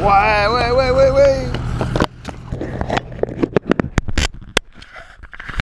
Ouais, ouais, ouais, ouais, ouais.